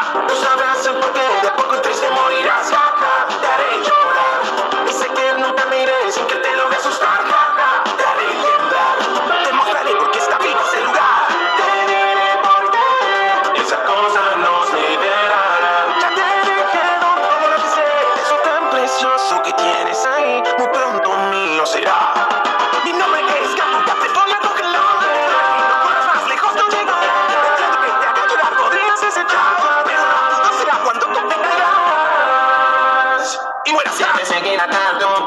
ja, no sabrás el porqué, de poco triste morirás, ja, te haré llorar. Y sé que nunca me iré sin que te logre asustar, ja, ja, te haré. Te mostraré por qué está vivo ese lugar. Te diré por qué esa cosa nos liberará. Ya te dijeron todo lo que eso tan precioso que tienes ahí, muy pronto mío será. fuerza. Siempre seguirá tanto,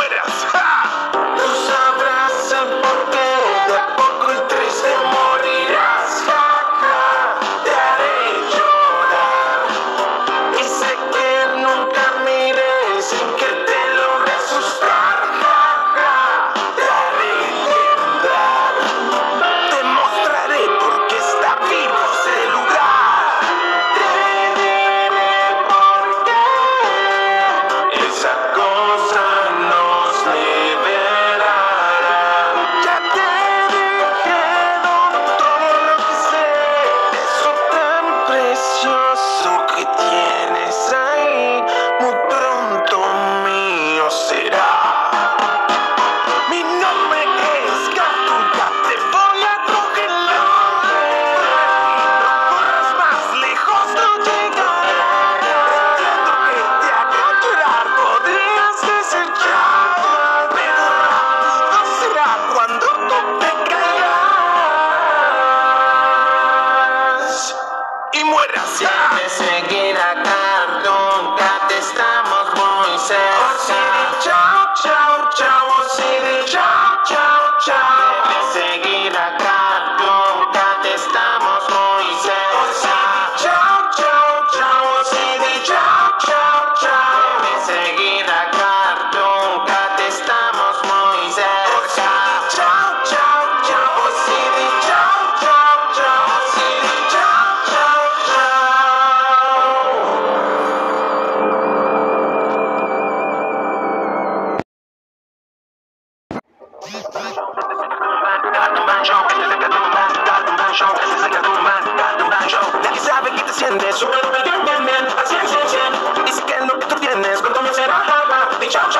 with us. Ha! te sientes, súper, bien, bien, bien, que lo que tú tienes, cuánto me será, y chao, chao.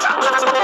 Thank you.